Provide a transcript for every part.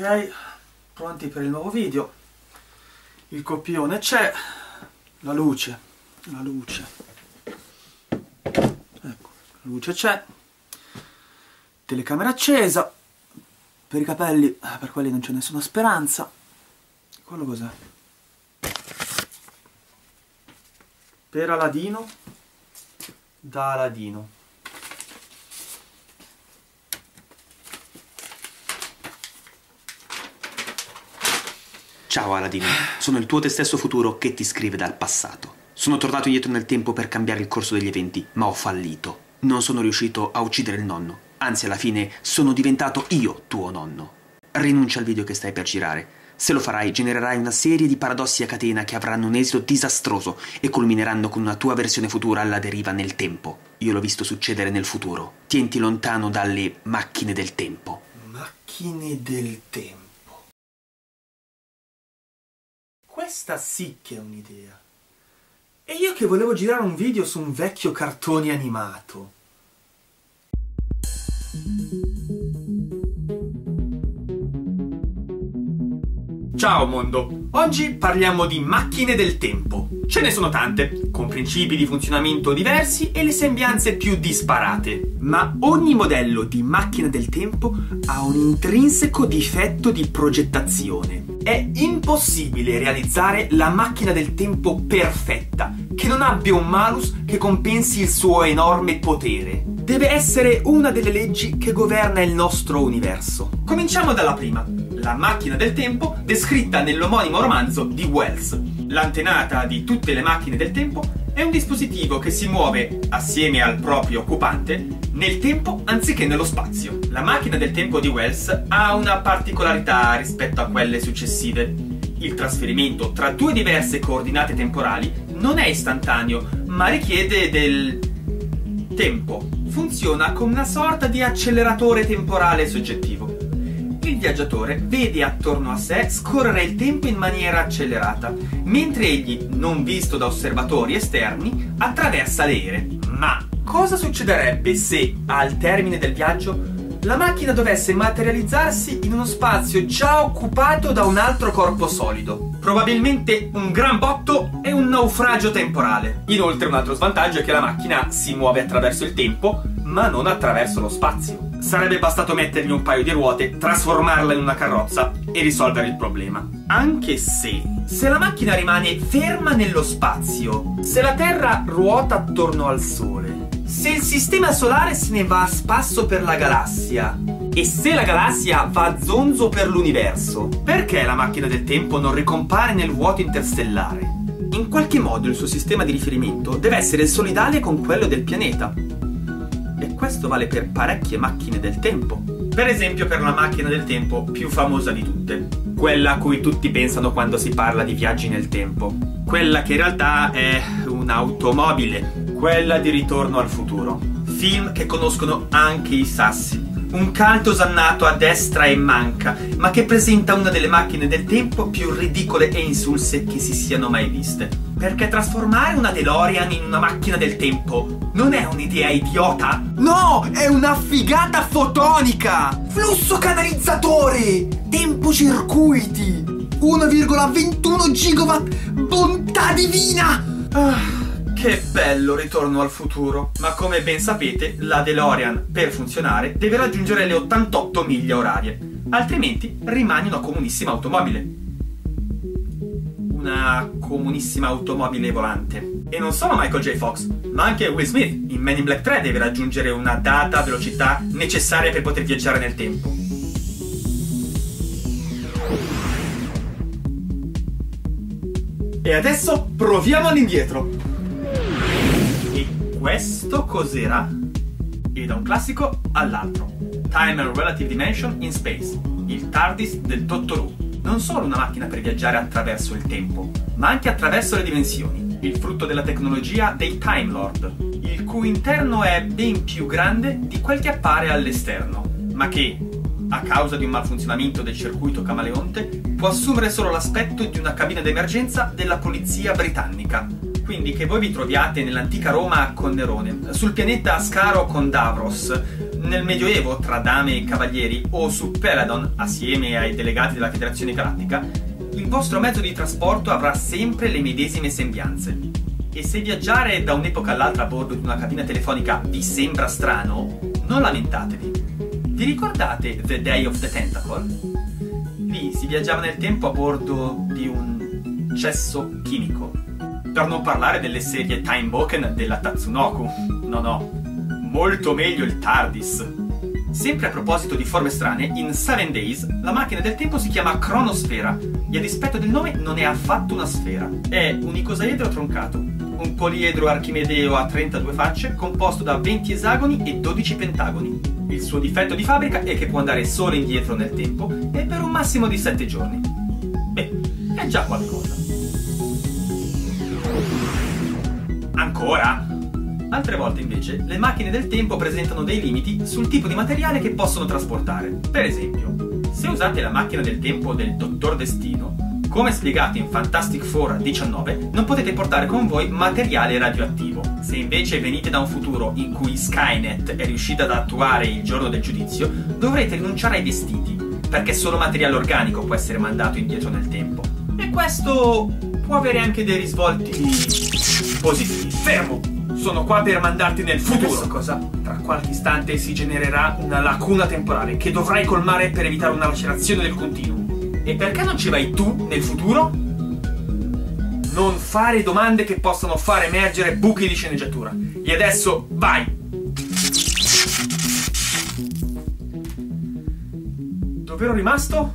Ok, pronti per il nuovo video. Il copione c'è, la luce, la luce. Ecco, la luce c'è. Telecamera accesa. Per i capelli, eh, per quelli non c'è nessuna speranza. Quello cos'è? Per Aladino, da Aladino. Ciao Aladino, sono il tuo te stesso futuro che ti scrive dal passato. Sono tornato indietro nel tempo per cambiare il corso degli eventi, ma ho fallito. Non sono riuscito a uccidere il nonno. Anzi, alla fine sono diventato io tuo nonno. Rinuncia al video che stai per girare. Se lo farai, genererai una serie di paradossi a catena che avranno un esito disastroso e culmineranno con una tua versione futura alla deriva nel tempo. Io l'ho visto succedere nel futuro. Tienti lontano dalle macchine del tempo. Macchine del tempo. Questa sì che è un'idea. E io che volevo girare un video su un vecchio cartone animato. Ciao mondo! Oggi parliamo di macchine del tempo. Ce ne sono tante, con principi di funzionamento diversi e le sembianze più disparate. Ma ogni modello di macchina del tempo ha un intrinseco difetto di progettazione. È impossibile realizzare la macchina del tempo perfetta, che non abbia un malus che compensi il suo enorme potere. Deve essere una delle leggi che governa il nostro universo. Cominciamo dalla prima la macchina del tempo descritta nell'omonimo romanzo di Wells. L'antenata di tutte le macchine del tempo è un dispositivo che si muove, assieme al proprio occupante, nel tempo anziché nello spazio. La macchina del tempo di Wells ha una particolarità rispetto a quelle successive. Il trasferimento tra due diverse coordinate temporali non è istantaneo, ma richiede del tempo. Funziona come una sorta di acceleratore temporale soggettivo il viaggiatore vede attorno a sé scorrere il tempo in maniera accelerata, mentre egli, non visto da osservatori esterni, attraversa le ere. Ma cosa succederebbe se, al termine del viaggio, la macchina dovesse materializzarsi in uno spazio già occupato da un altro corpo solido? Probabilmente un gran botto e un naufragio temporale. Inoltre un altro svantaggio è che la macchina si muove attraverso il tempo, ma non attraverso lo spazio. Sarebbe bastato mettergli un paio di ruote, trasformarla in una carrozza e risolvere il problema. Anche se, se la macchina rimane ferma nello spazio, se la Terra ruota attorno al Sole, se il sistema solare se ne va a spasso per la galassia, e se la galassia va a zonzo per l'universo, perché la macchina del tempo non ricompare nel vuoto interstellare? In qualche modo il suo sistema di riferimento deve essere solidale con quello del pianeta, e questo vale per parecchie macchine del tempo. Per esempio per la macchina del tempo più famosa di tutte, quella a cui tutti pensano quando si parla di viaggi nel tempo. Quella che in realtà è un'automobile, quella di Ritorno al futuro. Film che conoscono anche i sassi. Un caldo osannato a destra e manca, ma che presenta una delle macchine del tempo più ridicole e insulse che si siano mai viste. Perché trasformare una DeLorean in una macchina del tempo non è un'idea idiota? No, è una figata fotonica! Flusso canalizzatore! Tempo circuiti! 1,21 gigawatt! Bontà divina! Ah. Che bello ritorno al futuro! Ma come ben sapete, la DeLorean, per funzionare, deve raggiungere le 88 miglia orarie, altrimenti rimane una comunissima automobile. Una comunissima automobile volante. E non solo Michael J. Fox, ma anche Will Smith in Men in Black 3 deve raggiungere una data velocità necessaria per poter viaggiare nel tempo. E adesso proviamo all'indietro! Questo cos'era? E da un classico all'altro. Time and Relative Dimension in Space, il TARDIS del Dottor Who. Non solo una macchina per viaggiare attraverso il tempo, ma anche attraverso le dimensioni. Il frutto della tecnologia dei Time Lord, il cui interno è ben più grande di quel che appare all'esterno, ma che, a causa di un malfunzionamento del circuito camaleonte, può assumere solo l'aspetto di una cabina d'emergenza della polizia britannica, quindi che voi vi troviate nell'antica Roma con Nerone, sul pianeta Ascaro con Davros, nel Medioevo tra dame e cavalieri o su Peladon assieme ai delegati della Federazione Galattica, il vostro mezzo di trasporto avrà sempre le medesime sembianze. E se viaggiare da un'epoca all'altra a bordo di una cabina telefonica vi sembra strano, non lamentatevi. Vi ricordate The Day of the Tentacle? Lì si viaggiava nel tempo a bordo di un cesso chimico. Per non parlare delle serie Time Boken della Tatsunoku. No, no, molto meglio il TARDIS. Sempre a proposito di forme strane, in Seven Days la macchina del tempo si chiama Cronosfera e a dispetto del nome non è affatto una sfera. È un icosaedro troncato, un poliedro archimedeo a 32 facce composto da 20 esagoni e 12 pentagoni. Il suo difetto di fabbrica è che può andare solo indietro nel tempo e per un massimo di 7 giorni. Beh, è già qualcosa. Ancora? Altre volte invece le macchine del tempo presentano dei limiti sul tipo di materiale che possono trasportare. Per esempio, se usate la macchina del tempo del Dottor Destino, come spiegato in Fantastic Four 19, non potete portare con voi materiale radioattivo. Se invece venite da un futuro in cui Skynet è riuscita ad attuare il giorno del giudizio, dovrete rinunciare ai vestiti, perché solo materiale organico può essere mandato indietro nel tempo. E questo può avere anche dei risvolti positivi. Fermo! Sono qua per mandarti nel futuro. Adesso cosa? Tra qualche istante si genererà una lacuna temporale che dovrai colmare per evitare una lacerazione del continuum. E perché non ci vai tu nel futuro? Non fare domande che possano far emergere buchi di sceneggiatura. E adesso vai! Dove ero rimasto?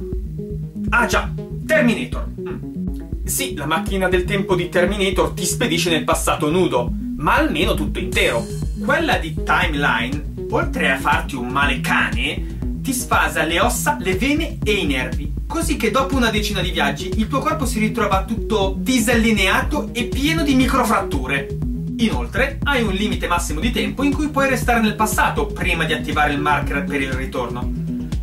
Ah già, Terminator. Mm. Sì, la macchina del tempo di Terminator ti spedisce nel passato nudo, ma almeno tutto intero. Quella di Timeline, oltre a farti un male cane, ti sfasa le ossa, le vene e i nervi. Così che dopo una decina di viaggi il tuo corpo si ritrova tutto disallineato e pieno di microfratture. Inoltre, hai un limite massimo di tempo in cui puoi restare nel passato prima di attivare il marker per il ritorno,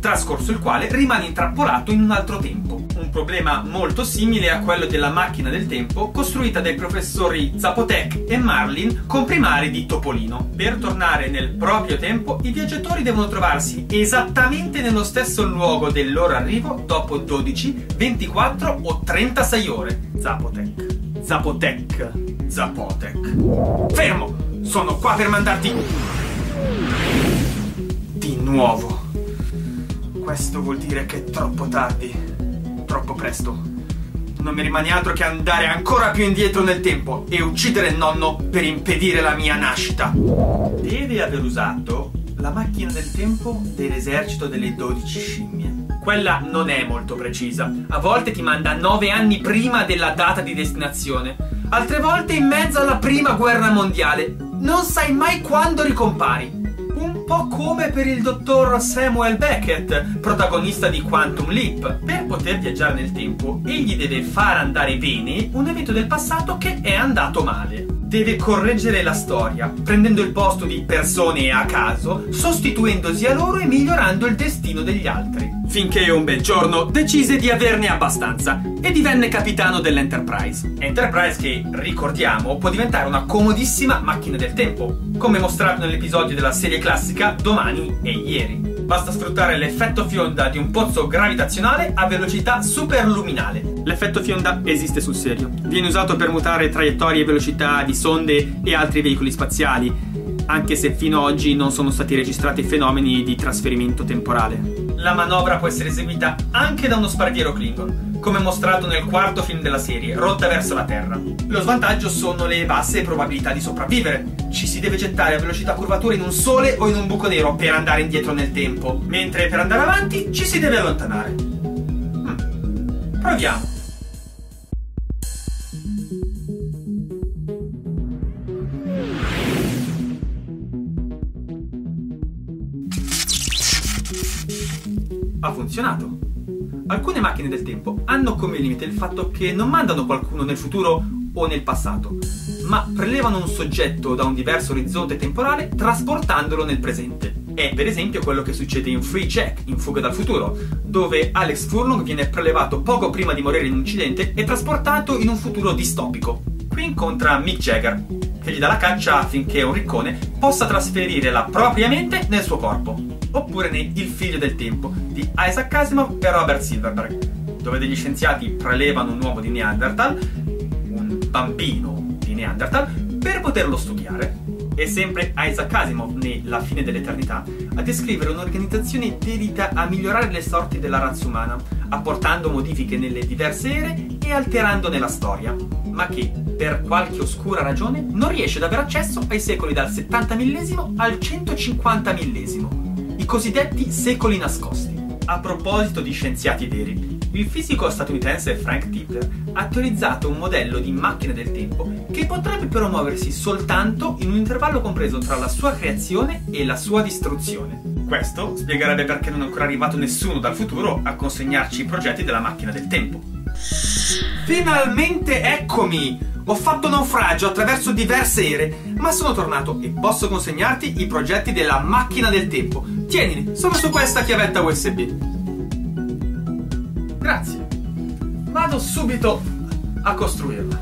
trascorso il quale rimani intrappolato in un altro tempo un problema molto simile a quello della macchina del tempo costruita dai professori Zapotec e Marlin comprimari di Topolino. Per tornare nel proprio tempo, i viaggiatori devono trovarsi esattamente nello stesso luogo del loro arrivo dopo 12, 24 o 36 ore. Zapotec. Zapotec. Zapotec. Fermo! Sono qua per mandarti... Di nuovo. Questo vuol dire che è troppo tardi troppo presto. Non mi rimane altro che andare ancora più indietro nel tempo e uccidere il nonno per impedire la mia nascita. Deve aver usato la macchina del tempo dell'esercito delle 12 scimmie. Quella non è molto precisa. A volte ti manda 9 anni prima della data di destinazione, altre volte in mezzo alla prima guerra mondiale. Non sai mai quando ricompari po' come per il dottor Samuel Beckett, protagonista di Quantum Leap. Per poter viaggiare nel tempo, egli deve far andare bene un evento del passato che è andato male. Deve correggere la storia, prendendo il posto di persone a caso, sostituendosi a loro e migliorando il destino degli altri. Finché un bel giorno decise di averne abbastanza e divenne capitano dell'Enterprise. Enterprise che, ricordiamo, può diventare una comodissima macchina del tempo, come mostrato nell'episodio della serie classica Domani e Ieri. Basta sfruttare l'effetto fionda di un pozzo gravitazionale a velocità superluminale. L'effetto fionda esiste sul serio. Viene usato per mutare traiettorie e velocità di sonde e altri veicoli spaziali, anche se fino ad oggi non sono stati registrati fenomeni di trasferimento temporale. La manovra può essere eseguita anche da uno sparviero Klingon, come mostrato nel quarto film della serie, Rotta verso la Terra. Lo svantaggio sono le basse probabilità di sopravvivere. Ci si deve gettare a velocità curvatura in un sole o in un buco nero per andare indietro nel tempo, mentre per andare avanti ci si deve allontanare. Hmm. Proviamo. Funzionato. Alcune macchine del tempo hanno come limite il fatto che non mandano qualcuno nel futuro o nel passato, ma prelevano un soggetto da un diverso orizzonte temporale trasportandolo nel presente. È per esempio quello che succede in Free Jack, in Fuga dal futuro, dove Alex Furlong viene prelevato poco prima di morire in un incidente e trasportato in un futuro distopico. Qui incontra Mick Jagger, che gli dà la caccia affinché un riccone possa trasferire la propria mente nel suo corpo. Oppure nei Il figlio del tempo di Isaac Asimov e Robert Silverberg, dove degli scienziati prelevano un uomo di Neanderthal, un bambino di Neanderthal, per poterlo studiare. E sempre Isaac Asimov, nella fine dell'eternità, a descrivere un'organizzazione dedita a migliorare le sorti della razza umana, apportando modifiche nelle diverse ere e alterandone la storia, ma che, per qualche oscura ragione, non riesce ad avere accesso ai secoli dal 70 millesimo al 150 millesimo, i cosiddetti secoli nascosti. A proposito di scienziati veri, il fisico statunitense Frank Tipler ha teorizzato un modello di macchina del tempo che potrebbe però muoversi soltanto in un intervallo compreso tra la sua creazione e la sua distruzione. Questo spiegherebbe perché non è ancora arrivato nessuno dal futuro a consegnarci i progetti della macchina del tempo. Finalmente eccomi! Ho fatto naufragio attraverso diverse ere, ma sono tornato e posso consegnarti i progetti della macchina del tempo. Tienili, sono su questa chiavetta USB. Grazie. Vado subito a costruirla.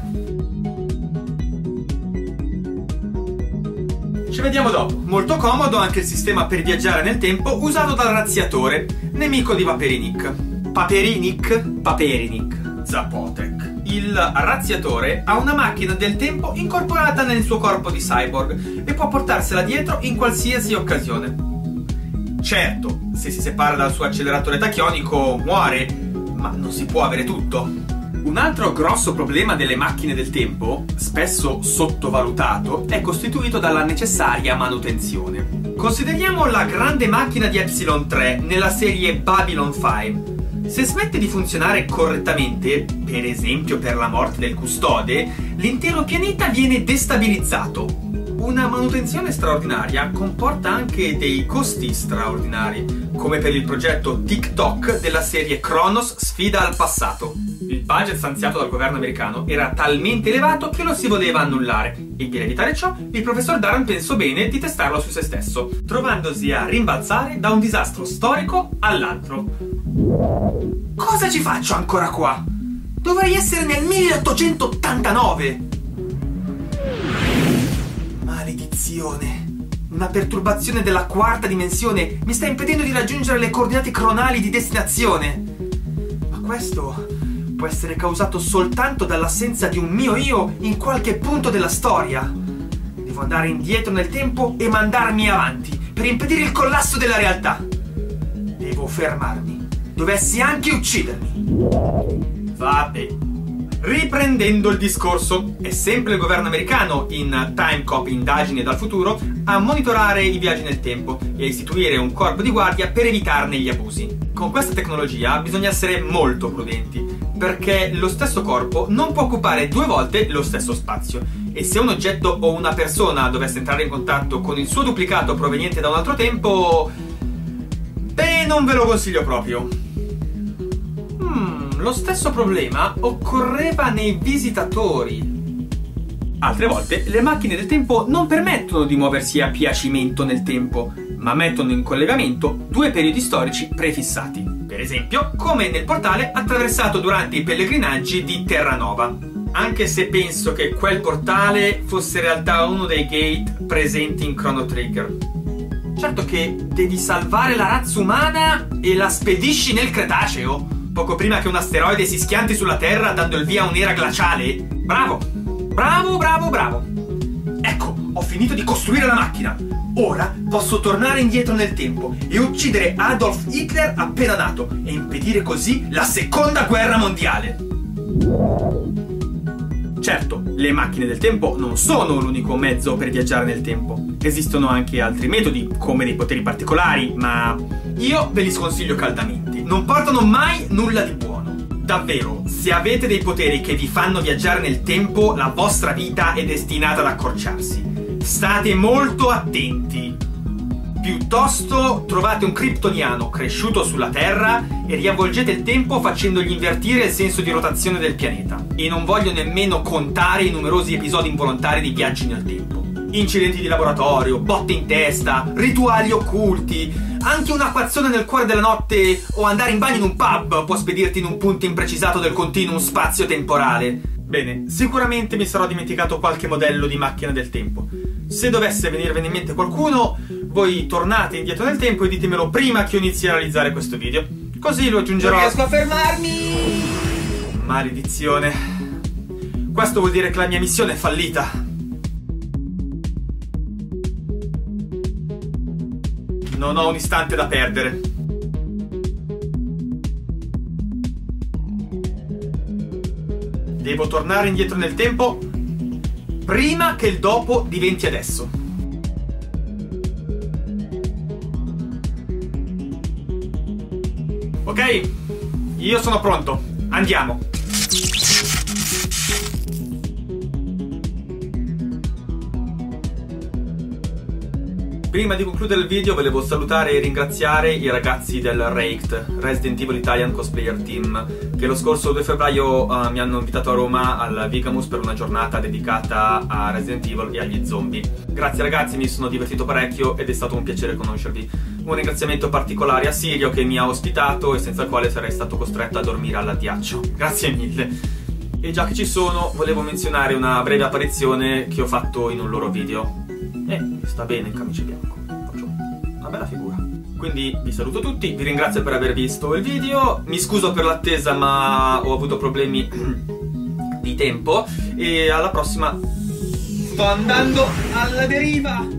Ci vediamo dopo. Molto comodo anche il sistema per viaggiare nel tempo usato dal razziatore, nemico di Paperinik. Paperinik? Paperinik. Zapotek. Il razziatore ha una macchina del tempo incorporata nel suo corpo di cyborg e può portarsela dietro in qualsiasi occasione. Certo, se si separa dal suo acceleratore tachionico muore, ma non si può avere tutto. Un altro grosso problema delle macchine del tempo, spesso sottovalutato, è costituito dalla necessaria manutenzione. Consideriamo la grande macchina di Epsilon 3 nella serie Babylon 5. Se smette di funzionare correttamente, per esempio per la morte del custode, l'intero pianeta viene destabilizzato. Una manutenzione straordinaria comporta anche dei costi straordinari, come per il progetto TikTok della serie Kronos Sfida al passato. Il budget stanziato dal governo americano era talmente elevato che lo si voleva annullare e per evitare ciò il professor Darren pensò bene di testarlo su se stesso, trovandosi a rimbalzare da un disastro storico all'altro. Cosa ci faccio ancora qua? Dovrei essere nel 1889! Maledizione! Una perturbazione della quarta dimensione mi sta impedendo di raggiungere le coordinate cronali di destinazione. Ma questo può essere causato soltanto dall'assenza di un mio io in qualche punto della storia. Devo andare indietro nel tempo e mandarmi avanti per impedire il collasso della realtà. Devo fermarmi. Dovessi anche uccidermi. Vabbè. Riprendendo il discorso, è sempre il governo americano in Time Cop Indagini dal futuro a monitorare i viaggi nel tempo e a istituire un corpo di guardia per evitarne gli abusi. Con questa tecnologia bisogna essere molto prudenti perché lo stesso corpo non può occupare due volte lo stesso spazio e se un oggetto o una persona dovesse entrare in contatto con il suo duplicato proveniente da un altro tempo... Beh, non ve lo consiglio proprio. Hmm, lo stesso problema occorreva nei visitatori. Altre volte le macchine del tempo non permettono di muoversi a piacimento nel tempo, ma mettono in collegamento due periodi storici prefissati. Per esempio, come nel portale attraversato durante i pellegrinaggi di Terranova. Anche se penso che quel portale fosse in realtà uno dei gate presenti in Chrono Trigger. Certo che devi salvare la razza umana e la spedisci nel Cretaceo, poco prima che un asteroide si schianti sulla Terra dando il via a un'era glaciale. Bravo! Bravo, bravo, bravo! Ecco, ho finito di costruire la macchina. Ora posso tornare indietro nel tempo e uccidere Adolf Hitler appena nato e impedire così la seconda guerra mondiale. Certo, le macchine del tempo non sono l'unico mezzo per viaggiare nel tempo. Esistono anche altri metodi, come dei poteri particolari, ma io ve li sconsiglio caldamente. Non portano mai nulla di buono. Davvero, se avete dei poteri che vi fanno viaggiare nel tempo, la vostra vita è destinata ad accorciarsi. State molto attenti. Piuttosto trovate un kryptoniano cresciuto sulla Terra e riavvolgete il tempo facendogli invertire il senso di rotazione del pianeta. E non voglio nemmeno contare i numerosi episodi involontari di viaggi nel tempo. Incidenti di laboratorio, botte in testa, rituali occulti, anche un acquazzone nel cuore della notte o andare in bagno in un pub può spedirti in un punto imprecisato del continuum spazio-temporale. Bene, sicuramente mi sarò dimenticato qualche modello di macchina del tempo. Se dovesse venirvene in mente qualcuno, voi tornate indietro nel tempo e ditemelo prima che io inizi a realizzare questo video. Così lo aggiungerò... Non riesco a fermarmi! Maledizione. Questo vuol dire che la mia missione è fallita. Non ho un istante da perdere. Devo tornare indietro nel tempo prima che il dopo diventi adesso. Ok? Io sono pronto. Andiamo. Prima di concludere il video volevo salutare e ringraziare i ragazzi del Raked, Resident Evil Italian Cosplayer Team, che lo scorso 2 febbraio uh, mi hanno invitato a Roma al Vigamus per una giornata dedicata a Resident Evil e agli zombie. Grazie ragazzi, mi sono divertito parecchio ed è stato un piacere conoscervi. Un ringraziamento particolare a Sirio che mi ha ospitato e senza il quale sarei stato costretto a dormire all'addiaccio. Grazie mille. E già che ci sono, volevo menzionare una breve apparizione che ho fatto in un loro video. Eh, sta bene in camice bianco. Faccio una bella figura. Quindi vi saluto tutti, vi ringrazio per aver visto il video, mi scuso per l'attesa ma ho avuto problemi di tempo e alla prossima sto andando alla deriva!